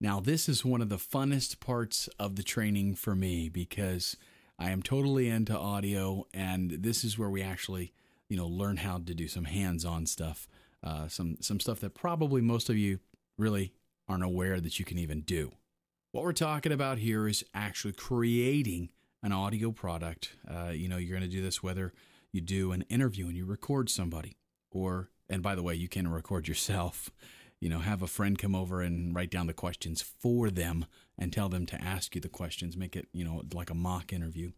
Now, this is one of the funnest parts of the training for me because I am totally into audio, and this is where we actually, you know, learn how to do some hands-on stuff, uh, some some stuff that probably most of you really aren't aware that you can even do. What we're talking about here is actually creating an audio product. Uh, you know, you're going to do this whether you do an interview and you record somebody, or and by the way, you can record yourself. You know, have a friend come over and write down the questions for them and tell them to ask you the questions. Make it, you know, like a mock interview.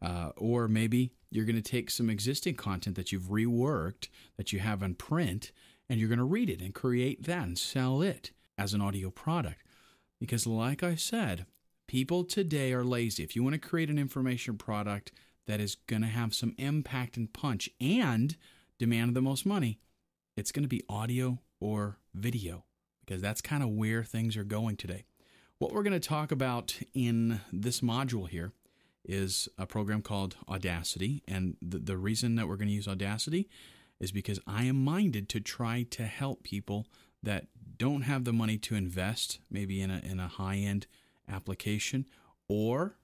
Uh, or maybe you're going to take some existing content that you've reworked that you have in print and you're going to read it and create that and sell it as an audio product. Because, like I said, people today are lazy. If you want to create an information product that is going to have some impact and punch and demand the most money, it's going to be audio or video because that's kind of where things are going today. What we're going to talk about in this module here is a program called Audacity. And the, the reason that we're going to use Audacity is because I am minded to try to help people that don't have the money to invest, maybe in a, in a high end application, or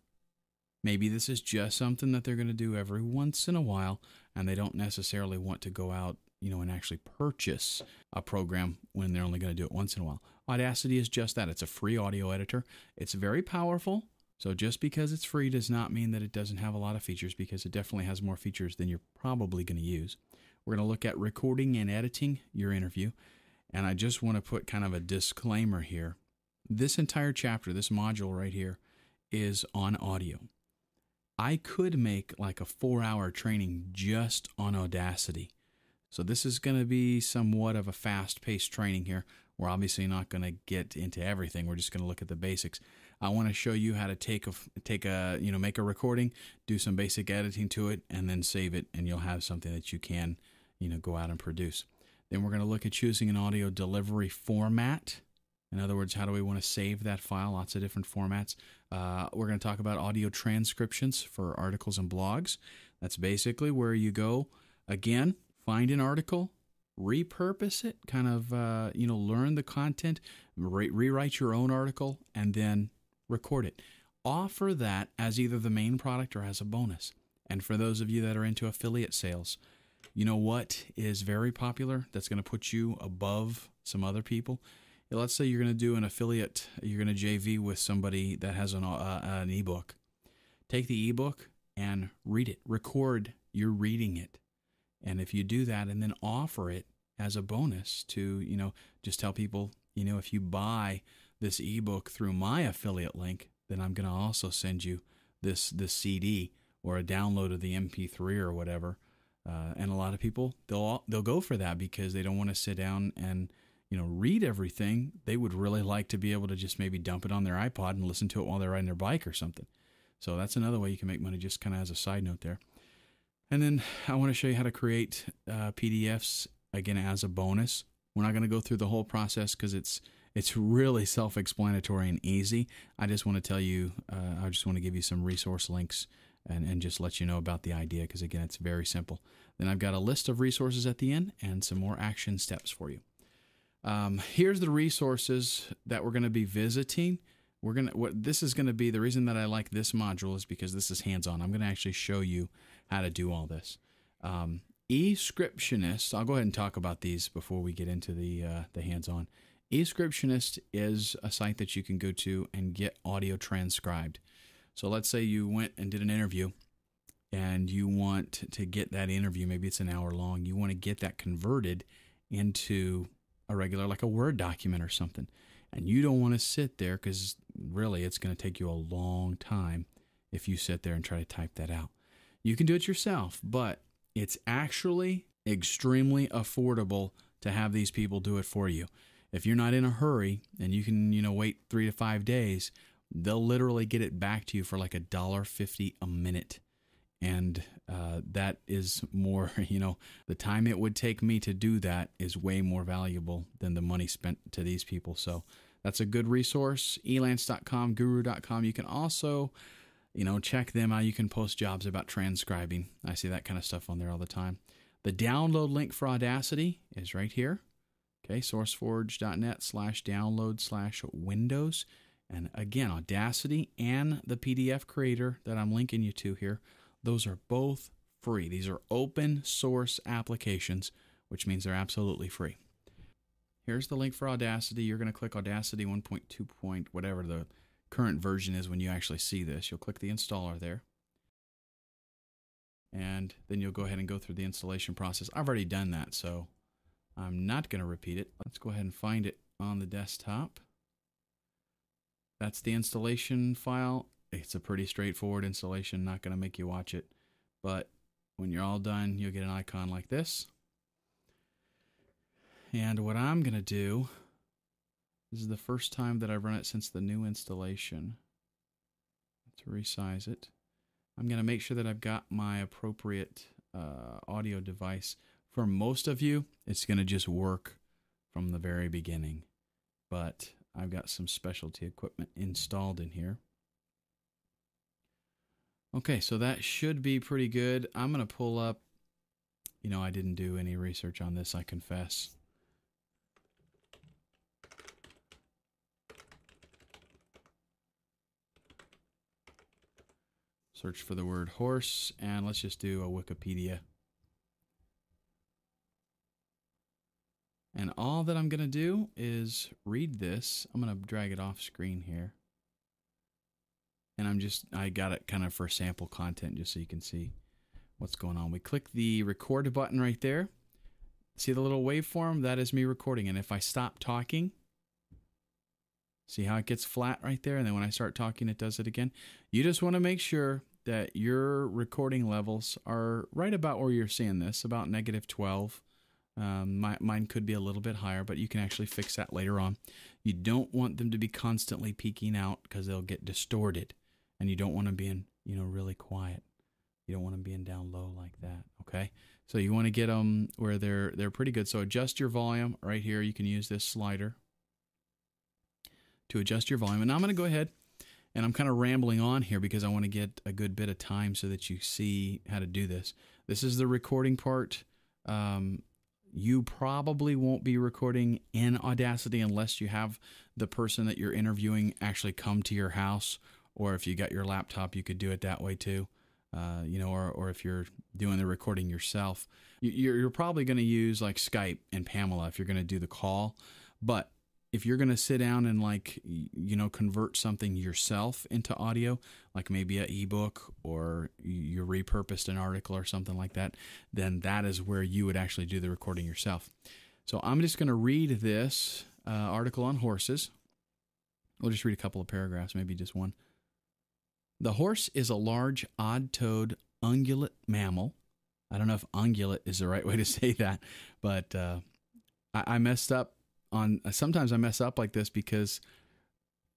maybe this is just something that they're going to do every once in a while and they don't necessarily want to go out you know and actually purchase a program when they're only going to do it once in a while audacity is just that it's a free audio editor it's very powerful so just because it's free does not mean that it doesn't have a lot of features because it definitely has more features than you're probably going to use we're going to look at recording and editing your interview and I just want to put kind of a disclaimer here. This entire chapter, this module right here, is on audio. I could make like a four hour training just on Audacity. So this is going to be somewhat of a fast paced training here. We're obviously not going to get into everything. We're just going to look at the basics. I want to show you how to take a take a you know make a recording, do some basic editing to it, and then save it, and you'll have something that you can you know go out and produce. Then we're going to look at choosing an audio delivery format. In other words, how do we want to save that file? Lots of different formats. Uh, we're going to talk about audio transcriptions for articles and blogs. That's basically where you go, again, find an article, repurpose it, kind of, uh, you know, learn the content, re- rewrite your own article, and then record it. Offer that as either the main product or as a bonus. And for those of you that are into affiliate sales, you know what is very popular that's going to put you above some other people? Let's say you're going to do an affiliate, you're going to JV with somebody that has an, uh, an ebook. Take the ebook and read it, record you're reading it. And if you do that and then offer it as a bonus to, you know, just tell people, you know, if you buy this ebook through my affiliate link, then I'm going to also send you this this CD or a download of the MP3 or whatever uh, and a lot of people they'll they'll go for that because they don't want to sit down and you know read everything. They would really like to be able to just maybe dump it on their iPod and listen to it while they're riding their bike or something. So that's another way you can make money, just kind of as a side note there. And then I want to show you how to create uh, PDFs again as a bonus. We're not going to go through the whole process because it's it's really self-explanatory and easy. I just want to tell you, uh, I just want to give you some resource links and, and just let you know about the idea because, again, it's very simple. Then I've got a list of resources at the end and some more action steps for you. Um, here's the resources that we're going to be visiting. We're to what this is going to be the reason that I like this module is because this is hands-on. I'm going to actually show you how to do all this. Um, eScriptionist. I'll go ahead and talk about these before we get into the uh, the hands-on. eScriptionist is a site that you can go to and get audio transcribed. So let's say you went and did an interview and you want to get that interview, maybe it's an hour long, you want to get that converted into a regular, like a Word document or something. And you don't want to sit there because really it's going to take you a long time if you sit there and try to type that out. You can do it yourself, but it's actually extremely affordable to have these people do it for you. If you're not in a hurry and you can, you know, wait 3 to 5 days, they'll literally get it back to you for like a dollar fifty a minute. And uh, that is more you know the time it would take me to do that is way more valuable than the money spent to these people. So that's a good resource. Elance.com guru.com you can also you know check them out you can post jobs about transcribing i see that kind of stuff on there all the time the download link for audacity is right here Okay, sourceforge.net slash download slash windows. And again, Audacity and the PDF creator that I'm linking you to here, those are both free. These are open source applications, which means they're absolutely free. Here's the link for Audacity. You're going to click Audacity 1.2. Point, whatever the current version is when you actually see this. You'll click the installer there. And then you'll go ahead and go through the installation process. I've already done that, so I'm not going to repeat it. Let's go ahead and find it on the desktop. That's the installation file. It's a pretty straightforward installation, not going to make you watch it. But when you're all done, you'll get an icon like this. And what I'm going to do, this is the first time that I've run it since the new installation. To resize it, I'm going to make sure that I've got my appropriate uh, audio device for most of you, it's going to just work from the very beginning. But I've got some specialty equipment installed in here. Okay, so that should be pretty good. I'm going to pull up, you know, I didn't do any research on this, I confess. Search for the word horse, and let's just do a Wikipedia. And all that I'm going to do is read this. I'm going to drag it off screen here. And I'm just, I got it kind of for sample content just so you can see what's going on. We click the record button right there. See the little waveform? That is me recording. And if I stop talking, see how it gets flat right there? And then when I start talking, it does it again. You just want to make sure that your recording levels are right about where you're seeing this, about negative 12 um, my, mine could be a little bit higher, but you can actually fix that later on. You don't want them to be constantly peaking out because they'll get distorted, and you don't want them being, you know, really quiet. You don't want them being down low like that. Okay, so you want to get them where they're they're pretty good. So adjust your volume right here. You can use this slider to adjust your volume. And I'm going to go ahead and I'm kind of rambling on here because I want to get a good bit of time so that you see how to do this. This is the recording part. Um, you probably won't be recording in Audacity unless you have the person that you're interviewing actually come to your house, or if you got your laptop, you could do it that way too. Uh, you know, or, or if you're doing the recording yourself, you're, you're probably going to use like Skype and Pamela if you're going to do the call. But if you're going to sit down and like you know convert something yourself into audio like maybe an ebook or you repurposed an article or something like that then that is where you would actually do the recording yourself. So i'm just going to read this uh, article on horses. We'll just read a couple of paragraphs maybe just one. The horse is a large odd-toed ungulate mammal. I don't know if ungulate is the right way to say that but uh, I, I messed up on sometimes I mess up like this because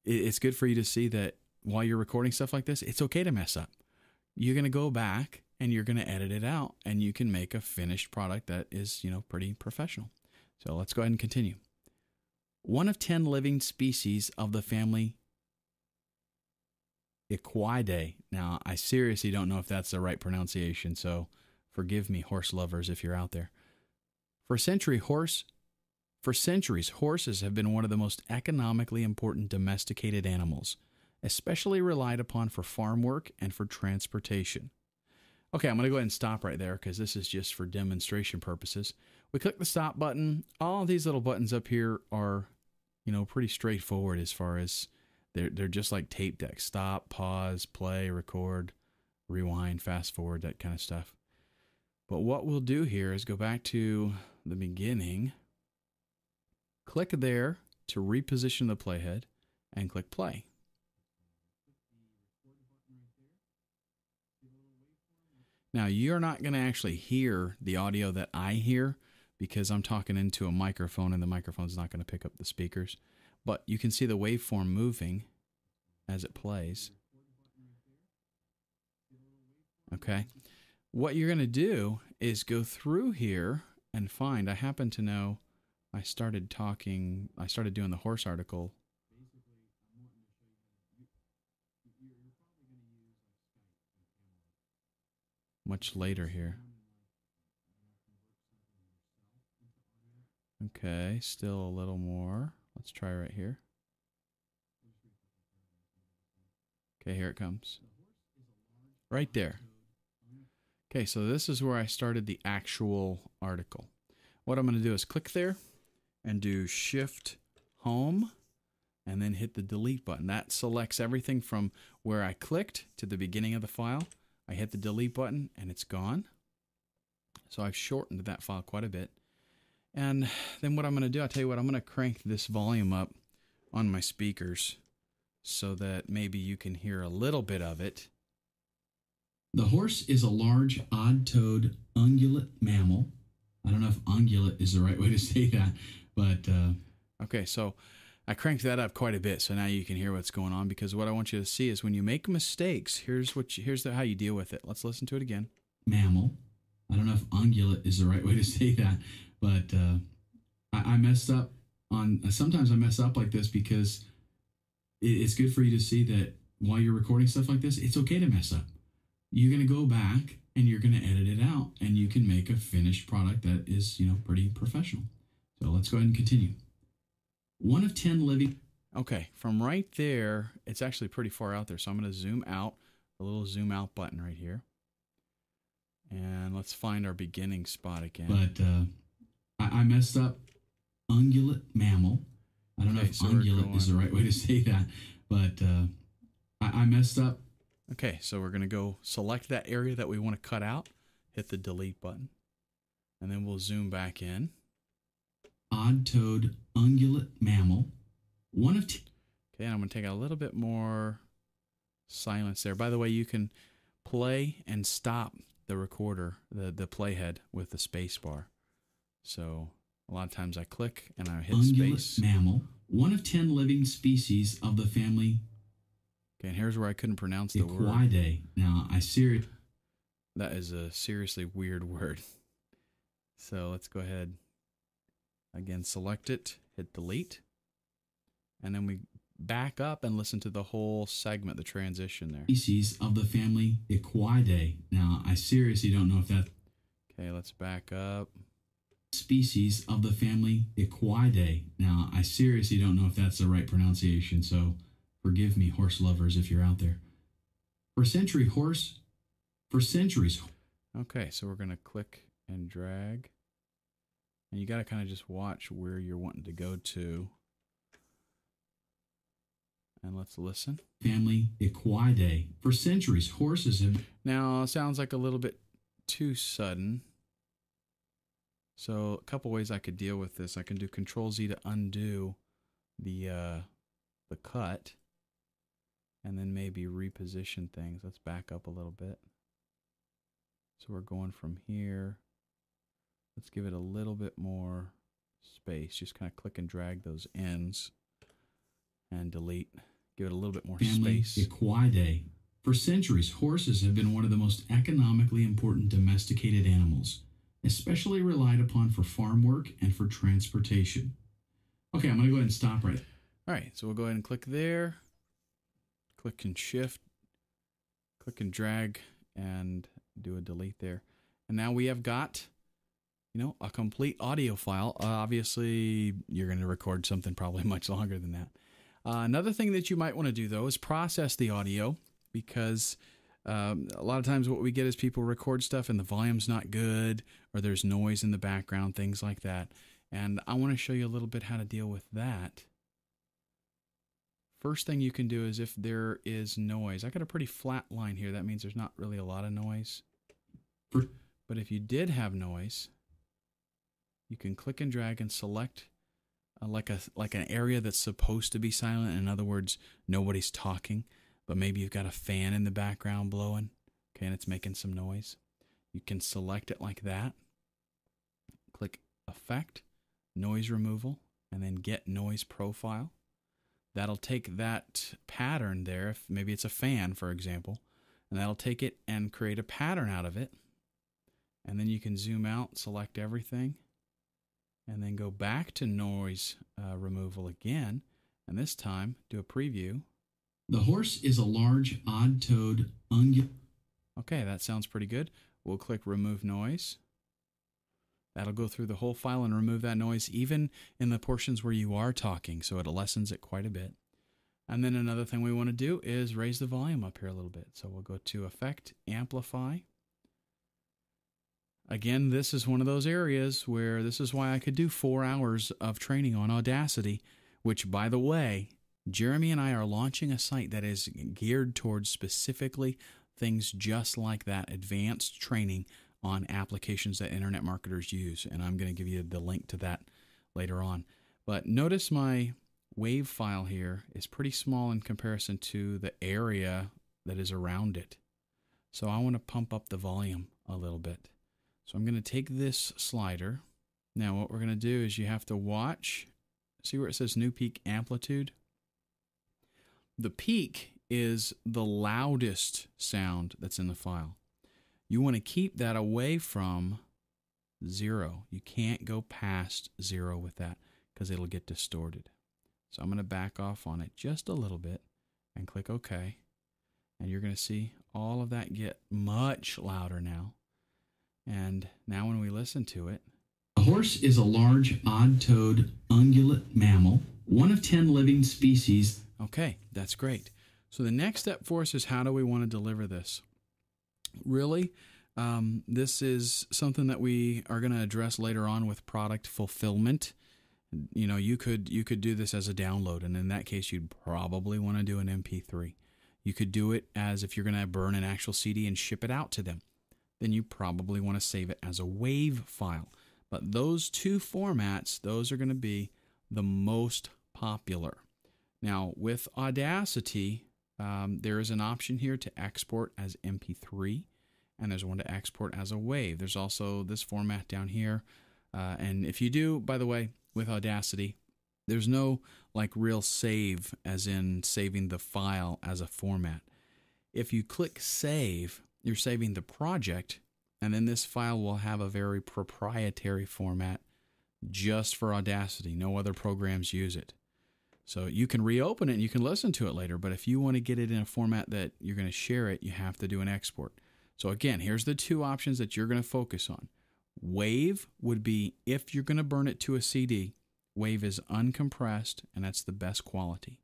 it's good for you to see that while you're recording stuff like this, it's okay to mess up. You're going to go back and you're going to edit it out and you can make a finished product that is, you know, pretty professional. So let's go ahead and continue. One of 10 living species of the family Equidae. Now, I seriously don't know if that's the right pronunciation, so forgive me, horse lovers, if you're out there. For a century, horse for centuries, horses have been one of the most economically important domesticated animals, especially relied upon for farm work and for transportation. Okay, I'm going to go ahead and stop right there because this is just for demonstration purposes. We click the stop button. All these little buttons up here are, you know, pretty straightforward as far as they're, they're just like tape decks. Stop, pause, play, record, rewind, fast forward, that kind of stuff. But what we'll do here is go back to the beginning Click there to reposition the playhead and click play. Now, you're not going to actually hear the audio that I hear because I'm talking into a microphone and the microphone's not going to pick up the speakers. But you can see the waveform moving as it plays. Okay. What you're going to do is go through here and find, I happen to know I started talking, I started doing the horse article. Much later here. Okay, still a little more. Let's try right here. Okay, here it comes. Right there. Okay, so this is where I started the actual article. What I'm going to do is click there and do Shift Home and then hit the delete button. That selects everything from where I clicked to the beginning of the file. I hit the delete button and it's gone. So I've shortened that file quite a bit. And then what I'm going to do, I'll tell you what, I'm going to crank this volume up on my speakers so that maybe you can hear a little bit of it. The horse is a large, odd-toed, ungulate mammal. I don't know if ungulate is the right way to say that, but uh, Okay, so I cranked that up quite a bit, so now you can hear what's going on. Because what I want you to see is when you make mistakes, here's what you, here's the, how you deal with it. Let's listen to it again. mammal. I don't know if ungulate is the right way to say that, but uh, I, I messed up on. Sometimes I mess up like this because it, it's good for you to see that while you're recording stuff like this, it's okay to mess up. You're gonna go back and you're gonna edit it out, and you can make a finished product that is, you know, pretty professional. So let's go ahead and continue. One of ten living Okay, from right there, it's actually pretty far out there. So I'm going to zoom out, a little zoom out button right here. And let's find our beginning spot again. but uh, I, I messed up ungulate mammal. I don't know if so ungulate is the right way to say that, but uh, I, I messed up okay, so we're going to go select that area that we want to cut out, hit the delete button, and then we'll zoom back in. Odd-toed ungulate mammal. One of t- Okay, and I'm going to take a little bit more silence there. By the way, you can play and stop the recorder, the, the playhead with the space bar. So a lot of times I click and I hit ungulate space. mammal. One of ten living species of the family Okay, and here's where I couldn't pronounce the word. Equidae. Now, I seriously That is a seriously weird word. So let's go ahead. Again, select it, hit delete. And then we back up and listen to the whole segment, the transition there. species of the family Equidae. Now, I seriously don't know if that Okay, let's back up. species of the family Equidae. Now, I seriously don't know if that's the right pronunciation, so forgive me, horse lovers, if you're out there. For century horse, for centuries, Okay, so we're going to click and drag. And you got to kind of just watch where you're wanting to go to. And let's listen. family Equidae. For centuries, horses have Now, sounds like a little bit too sudden. So, a couple ways I could deal with this. I can do Control Z to undo the uh, the cut, and then maybe reposition things. Let's back up a little bit. So we're going from here. Let's give it a little bit more space. Just kind of click and drag those ends, and delete. Give it a little bit more family space. Equidae. For centuries, horses have been one of the most economically important domesticated animals, especially relied upon for farm work and for transportation. Okay, I'm going to go ahead and stop right All right, so we'll go ahead and click there. Click and shift. Click and drag and do a delete there. And now we have got, you know, a complete audio file. Uh, obviously, you're going to record something probably much longer than that. Uh, another thing that you might want to do, though, is process the audio because um, a lot of times what we get is people record stuff and the volume's not good or there's noise in the background, things like that. And I want to show you a little bit how to deal with that. First thing you can do is if there is noise. I got a pretty flat line here. That means there's not really a lot of noise. But if you did have noise, you can click and drag and select uh, like a like an area that's supposed to be silent. In other words, nobody's talking, but maybe you've got a fan in the background blowing, okay, and it's making some noise. You can select it like that. Click Effect, Noise Removal, and then Get Noise Profile. That'll take that pattern there. If maybe it's a fan, for example, and that'll take it and create a pattern out of it. And then you can zoom out, select everything, and then go back to noise uh, removal again. And this time, do a preview. The horse is a large, odd-toed, ungulate. Okay, that sounds pretty good. We'll click remove noise. That'll go through the whole file and remove that noise, even in the portions where you are talking. So it lessens it quite a bit. And then another thing we want to do is raise the volume up here a little bit. So we'll go to Effect, Amplify. Again, this is one of those areas where this is why I could do four hours of training on Audacity, which, by the way, Jeremy and I are launching a site that is geared towards specifically things just like that advanced training on applications that internet marketers use. And I'm going to give you the link to that later on. But notice my wave file here is pretty small in comparison to the area that is around it. So I want to pump up the volume a little bit. So I'm going to take this slider. Now what we're going to do is you have to watch, see where it says new peak amplitude? The peak is the loudest sound that's in the file. You want to keep that away from zero. You can't go past zero with that because it'll get distorted. So I'm going to back off on it just a little bit and click OK. And you're going to see all of that get much louder now. And now when we listen to it, a horse is a large, odd-toed, ungulate mammal, one of 10 living species. Okay, that's great. So the next step for us is how do we want to deliver this? Really, um, this is something that we are going to address later on with product fulfillment you know you could you could do this as a download and in that case you'd probably want to do an mp3 you could do it as if you're going to burn an actual cd and ship it out to them then you probably want to save it as a wave file but those two formats those are going to be the most popular now with audacity um, there is an option here to export as mp3 and there's one to export as a wave there's also this format down here uh, and if you do by the way with Audacity. There's no like real save, as in saving the file as a format. If you click save, you're saving the project, and then this file will have a very proprietary format just for Audacity. No other programs use it. So you can reopen it and you can listen to it later, but if you want to get it in a format that you're going to share it, you have to do an export. So again, here's the two options that you're going to focus on. Wave would be if you're going to burn it to a CD, Wave is uncompressed and that's the best quality.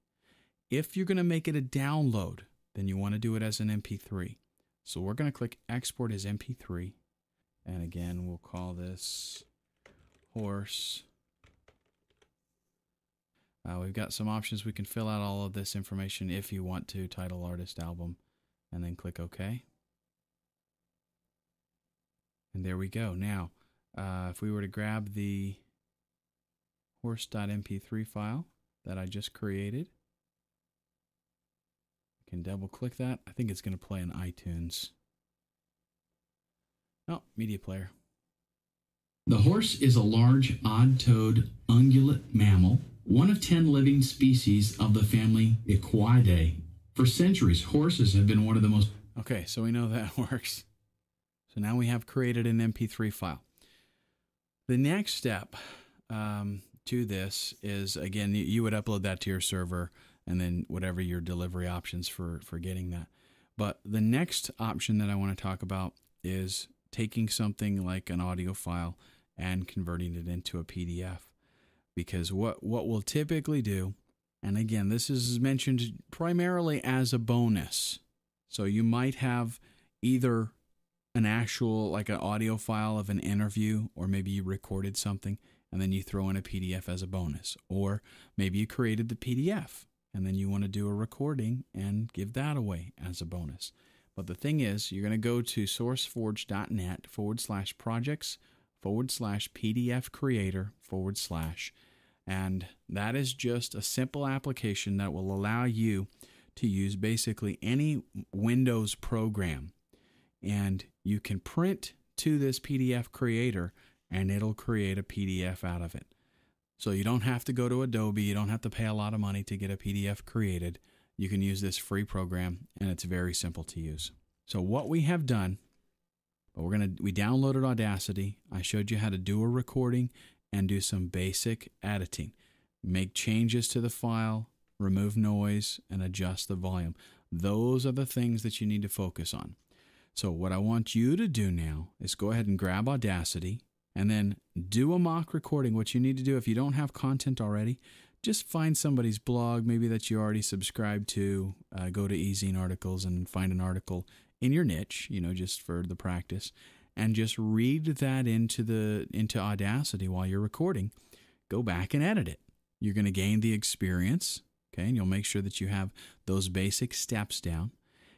If you're going to make it a download, then you want to do it as an MP3. So we're going to click export as MP3. And again, we'll call this horse. Uh, we've got some options. We can fill out all of this information if you want to, title, artist, album, and then click OK. And there we go. Now, uh, if we were to grab the horse.mp3 file that I just created, can double click that. I think it's going to play in iTunes. Oh, media player. The horse is a large, odd-toed, ungulate mammal, one of 10 living species of the family Equidae. For centuries, horses have been one of the most... Okay, so we know that works. So now we have created an MP3 file. The next step um, to this is again, you would upload that to your server and then whatever your delivery options for, for getting that. But the next option that I want to talk about is taking something like an audio file and converting it into a PDF. Because what, what we'll typically do, and again, this is mentioned primarily as a bonus. So you might have either an actual like an audio file of an interview or maybe you recorded something and then you throw in a PDF as a bonus or maybe you created the PDF and then you want to do a recording and give that away as a bonus. But the thing is, you're going to go to sourceforge.net forward slash projects forward slash PDF creator forward slash. And that is just a simple application that will allow you to use basically any Windows program and you can print to this PDF creator and it'll create a PDF out of it. So you don't have to go to Adobe, you don't have to pay a lot of money to get a PDF created. You can use this free program and it's very simple to use. So what we have done, we're going to we downloaded Audacity. I showed you how to do a recording and do some basic editing. Make changes to the file, remove noise and adjust the volume. Those are the things that you need to focus on. So, what I want you to do now is go ahead and grab Audacity, and then do a mock recording. What you need to do if you don't have content already, just find somebody's blog, maybe that you already subscribe to. Uh, go to eZine articles and find an article in your niche, you know, just for the practice, and just read that into the into Audacity while you're recording. Go back and edit it. You're going to gain the experience, okay, and you'll make sure that you have those basic steps down.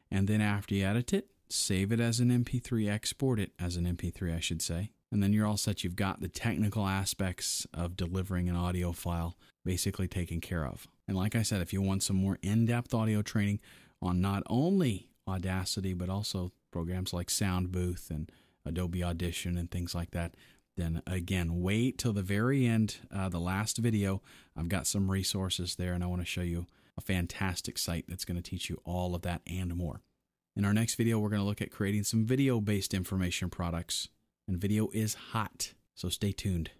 And then after you edit it, save it as an MP3, export it as an MP3, I should say. And then you're all set. You've got the technical aspects of delivering an audio file basically taken care of. And like I said, if you want some more in depth audio training on not only Audacity, but also programs like Soundbooth and Adobe Audition and things like that, then again, wait till the very end, uh, the last video. I've got some resources there, and I want to show you a fantastic site that's going to teach you all of that and more. In our next video, we're going to look at creating some video based information products, and video is hot, so stay tuned.